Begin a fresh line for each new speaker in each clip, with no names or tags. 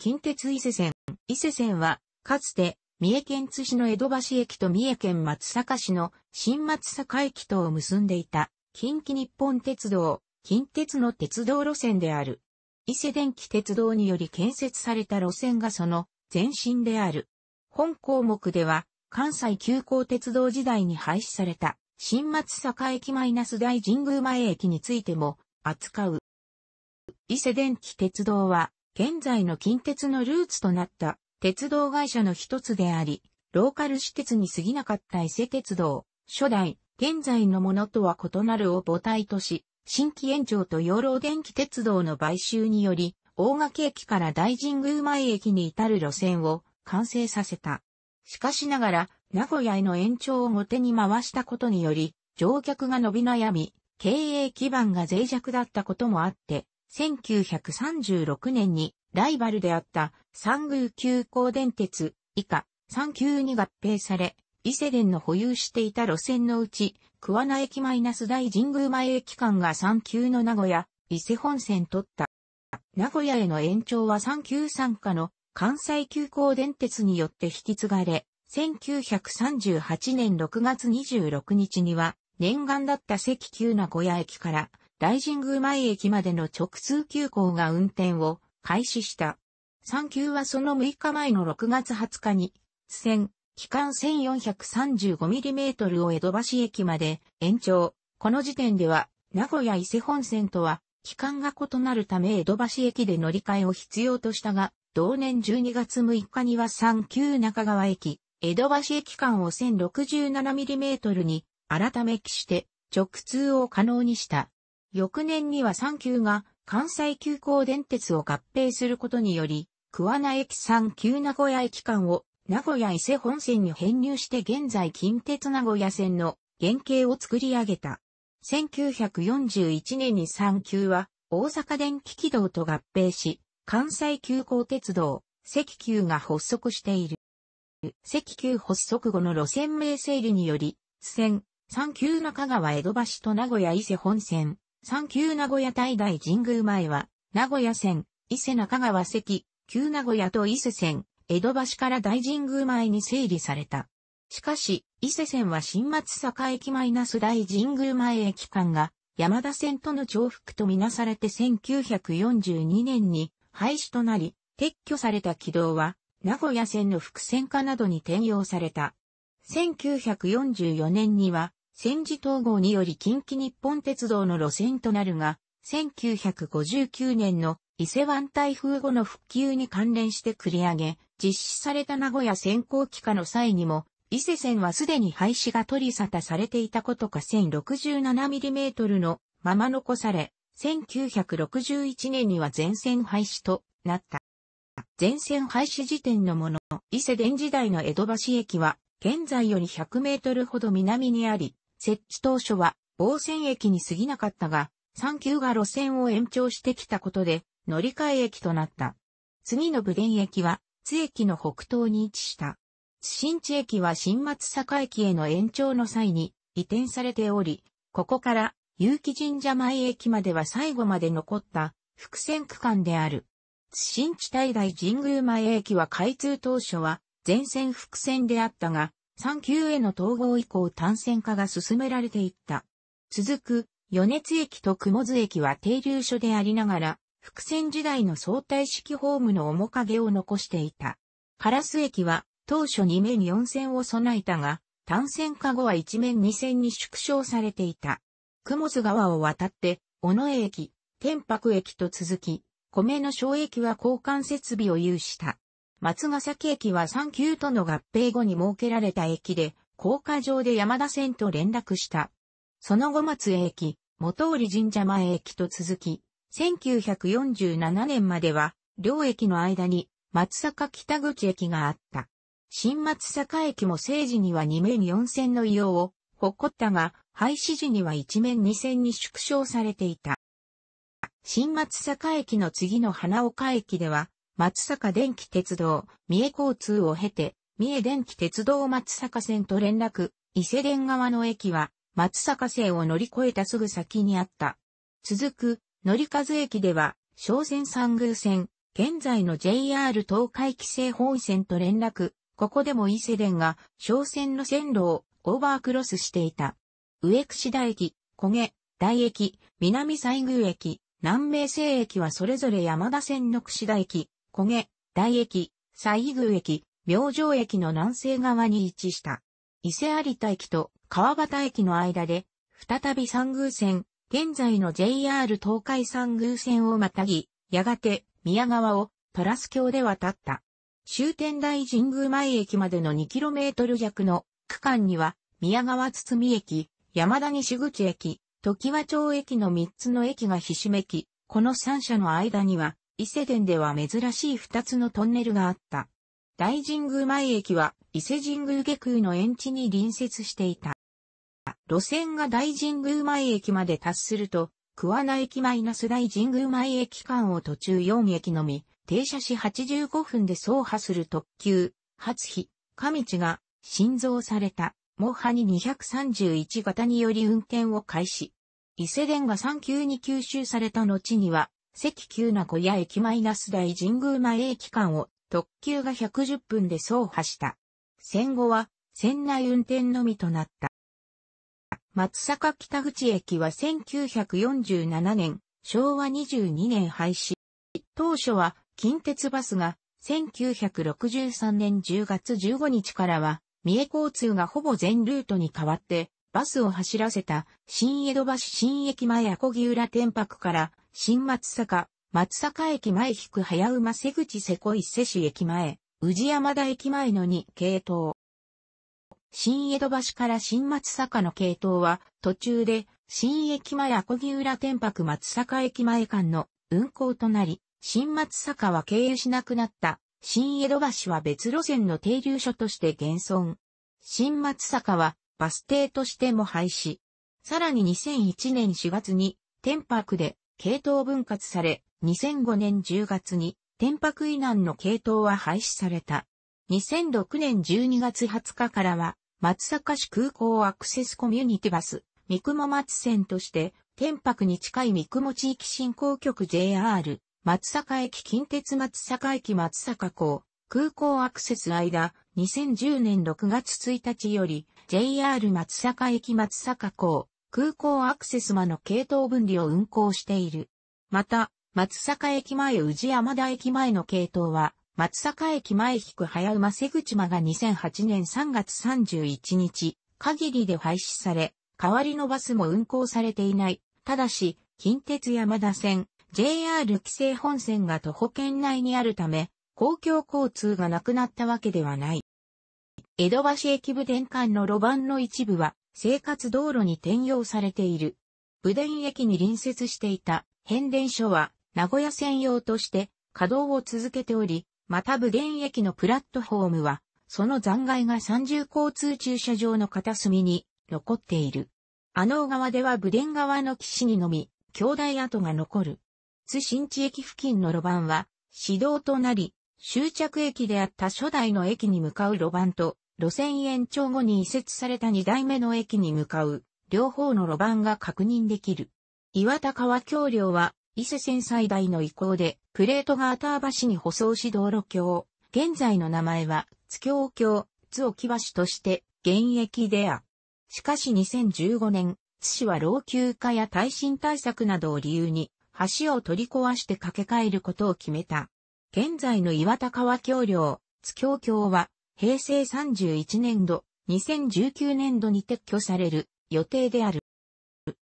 近鉄伊勢線。伊勢線は、かつて、三重県津市の江戸橋駅と三重県松阪市の新松阪駅とを結んでいた、近畿日本鉄道、近鉄の鉄道路線である。伊勢電気鉄道により建設された路線がその前身である。本項目では、関西急行鉄道時代に廃止された、新松阪駅マイナス大神宮前駅についても扱う。伊勢電気鉄道は、現在の近鉄のルーツとなった鉄道会社の一つであり、ローカル私鉄に過ぎなかった伊勢鉄道、初代、現在のものとは異なるを母体とし、新規延長と養老電気鉄道の買収により、大垣駅から大神宮前駅に至る路線を完成させた。しかしながら、名古屋への延長を後手に回したことにより、乗客が伸び悩み、経営基盤が脆弱だったこともあって、1936年にライバルであった三宮急行電鉄以下三級に合併され、伊勢電の保有していた路線のうち、桑名駅マイナス大神宮前駅間が三級の名古屋、伊勢本線取った。名古屋への延長は三級参加の関西急行電鉄によって引き継がれ、1938年6月26日には、念願だった関急名古屋駅から大神宮前駅までの直通急行が運転を開始した。3級はその6日前の6月20日に、線、期間 1435mm を江戸橋駅まで延長。この時点では、名古屋伊勢本線とは、期間が異なるため江戸橋駅で乗り換えを必要としたが、同年12月6日には3級中川駅、江戸橋駅間を 1067mm に改め期して直通を可能にした。翌年には3級が関西急行電鉄を合併することにより、桑名駅3旧名古屋駅間を名古屋伊勢本線に編入して現在近鉄名古屋線の原型を作り上げた。1941年に3級は大阪電気軌道と合併し、関西急行鉄道、関急が発足している。関急発足後の路線名整理により、線、3級中川江戸橋と名古屋伊勢本線、三級名古屋大大神宮前は、名古屋線、伊勢中川関、旧名古屋と伊勢線、江戸橋から大神宮前に整理された。しかし、伊勢線は新松坂駅マイナス大神宮前駅間が山田線との重複とみなされて1942年に廃止となり、撤去された軌道は名古屋線の複線化などに転用された。1944年には戦時統合により近畿日本鉄道の路線となるが、1959年の伊勢湾台風後の復旧に関連して繰り上げ、実施された名古屋先行期間の際にも、伊勢線はすでに廃止が取り沙汰されていたことか 1067mm のまま残され、1961年には全線廃止となった。全線廃止時点のもの、伊勢電時代の江戸橋駅は、現在より100メートルほど南にあり、設置当初は、防線駅に過ぎなかったが、3級が路線を延長してきたことで、乗り換え駅となった。次の武田駅は、津駅の北東に位置した。津新地駅は新松坂駅への延長の際に移転されており、ここから結城神社前駅までは最後まで残った伏線区間である。津新地大大神宮前駅は開通当初は全線伏線であったが、3級への統合以降単線化が進められていった。続く、余熱駅と雲津駅は停留所でありながら、伏線時代の相対式ホームの面影を残していた。烏駅は当初2面4線を備えたが、単線化後は1面2線に縮小されていた。雲津川を渡って、小野駅、天白駅と続き、米の小駅は交換設備を有した。松ヶ崎駅は3級との合併後に設けられた駅で、高架上で山田線と連絡した。その後松江駅、元織神社前駅と続き、1947年までは、両駅の間に松坂北口駅があった。新松坂駅も政治には2面4線の異様を誇ったが、廃止時には1面2線に縮小されていた。新松坂駅の次の花岡駅では、松坂電気鉄道、三重交通を経て、三重電気鉄道松坂線と連絡、伊勢電側の駅は、松坂線を乗り越えたすぐ先にあった。続く、乗り数駅では、商船三宮線、現在の JR 東海規制本線と連絡、ここでも伊勢電が商船の線路をオーバークロスしていた。上串田駅、小毛、大駅、南西宮駅、南明西駅はそれぞれ山田線の串田駅、小毛、大駅、西宮駅、明星駅の南西側に位置した。伊勢有田駅と川端駅の間で、再び三宮線、現在の JR 東海三宮線をまたぎ、やがて宮川をトラス橋で渡った。終点大神宮前駅までの 2km 弱の区間には、宮川堤駅、山田西口駅、時和町駅の3つの駅がひしめき、この3社の間には、伊勢電では珍しい2つのトンネルがあった。大神宮前駅は伊勢神宮下空の園地に隣接していた。路線が大神宮前駅まで達すると、桑名駅マイナス大神宮前駅間を途中4駅のみ、停車し85分で走破する特急、初日、上地が、新造された、モハニ231型により運転を開始。伊勢電が3級に吸収された後には、関急名古屋駅マイナス大神宮前駅間を特急が110分で走破した。戦後は、線内運転のみとなった。松坂北口駅は1947年、昭和22年廃止。当初は近鉄バスが1963年10月15日からは、三重交通がほぼ全ルートに変わって、バスを走らせた新江戸橋新駅前小木浦天白から新松坂、松坂駅前引く早馬瀬口瀬古伊勢市駅前、宇治山田駅前の2系統。新江戸橋から新松坂の系統は途中で新駅前小木浦天白松坂駅前間の運行となり、新松坂は経由しなくなった。新江戸橋は別路線の停留所として現存。新松坂はバス停としても廃止。さらに2001年4月に天白で系統分割され、2005年10月に天白以南の系統は廃止された。2006年12月20日からは松坂市空港アクセスコミュニティバス、三雲松線として、天白に近い三雲地域振興局 JR、松坂駅近鉄松坂駅松坂港、空港アクセス間、2010年6月1日より、JR 松坂駅松坂港、空港アクセス間の系統分離を運行している。また、松坂駅前宇治山田駅前の系統は、松坂駅前引く早馬瀬口間が2008年3月31日、限りで廃止され、代わりのバスも運行されていない。ただし、近鉄山田線、JR 規制本線が徒歩圏内にあるため、公共交通がなくなったわけではない。江戸橋駅武田間の路盤の一部は生活道路に転用されている。武田駅に隣接していた変電所は名古屋専用として稼働を続けており、また武田駅のプラットフォームは、その残骸が三重交通駐車場の片隅に残っている。あの川では武田川の岸にのみ、兄弟跡が残る。津新地駅付近の路盤は、指導となり、終着駅であった初代の駅に向かう路盤と、路線延長後に移設された二代目の駅に向かう、両方の路盤が確認できる。岩田川橋梁は、伊勢線最大の移行で、プレートがアター橋に舗装し道路橋。現在の名前は、津京橋、津沖橋として現役であ。しかし2015年、津市は老朽化や耐震対策などを理由に、橋を取り壊して架け替えることを決めた。現在の岩田川橋梁、津京橋は、平成31年度、2019年度に撤去される予定である。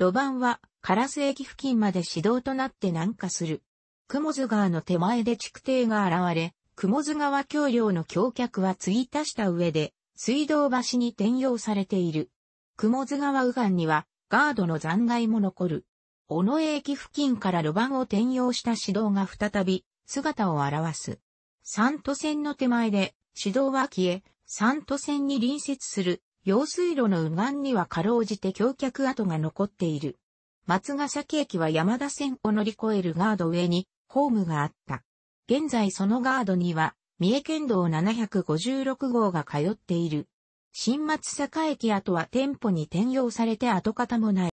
路盤は、カラス駅付近まで指導となって南下する。雲津川の手前で築堤が現れ、雲津川橋梁の橋脚は継ぎ足した上で、水道橋に転用されている。雲津川右岸には、ガードの残骸も残る。小野駅付近から路盤を転用した指導が再び姿を現す。三都線の手前で指導は消え、三都線に隣接する用水路の右岸にはかろうじて橋脚跡が残っている。松ヶ崎駅は山田線を乗り越えるガード上にホームがあった。現在そのガードには三重県道756号が通っている。新松坂駅跡は店舗に転用されて跡形もない。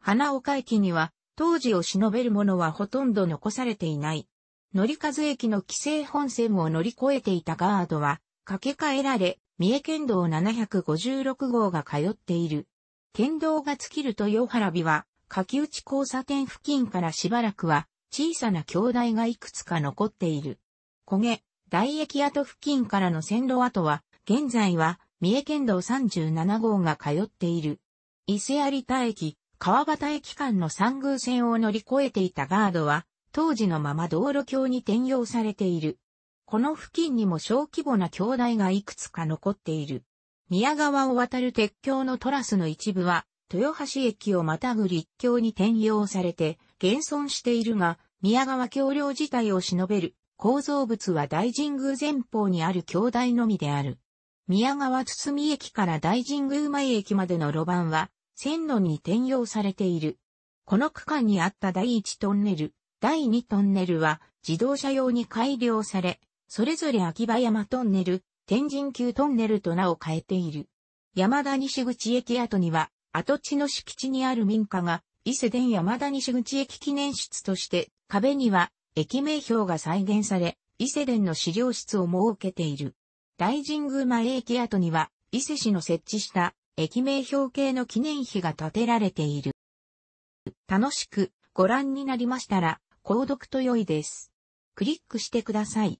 花岡駅には当時を忍べるものはほとんど残されていない。乗り数駅の規制本線を乗り越えていたガードは、掛け替えられ、三重県道756号が通っている。県道が尽きると与原日は、柿内交差点付近からしばらくは、小さな橋台がいくつか残っている。焦げ、大駅跡付近からの線路跡は、現在は、三重県道37号が通っている。伊勢有田駅、川端駅間の三宮線を乗り越えていたガードは、当時のまま道路橋に転用されている。この付近にも小規模な橋台がいくつか残っている。宮川を渡る鉄橋のトラスの一部は、豊橋駅をまたぐ立橋に転用されて、現存しているが、宮川橋梁自体を忍べる構造物は大神宮前方にある橋台のみである。宮川堤駅から大神宮前駅までの路盤は、線路に転用されている。この区間にあった第1トンネル、第2トンネルは自動車用に改良され、それぞれ秋葉山トンネル、天神急トンネルと名を変えている。山田西口駅跡には、跡地の敷地にある民家が、伊勢電山田西口駅記念室として、壁には、駅名標が再現され、伊勢電の資料室を設けている。大神宮前駅跡には、伊勢市の設置した駅名標系の記念碑が建てられている。楽しくご覧になりましたら、購読と良いです。クリックしてください。